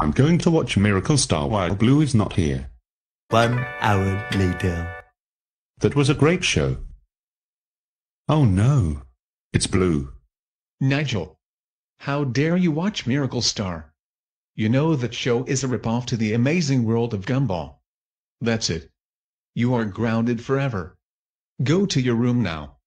I'm going to watch Miracle Star while Blue is not here. One hour later. That was a great show. Oh no. It's Blue. Nigel. How dare you watch Miracle Star? You know that show is a ripoff to the amazing world of Gumball. That's it. You are grounded forever. Go to your room now.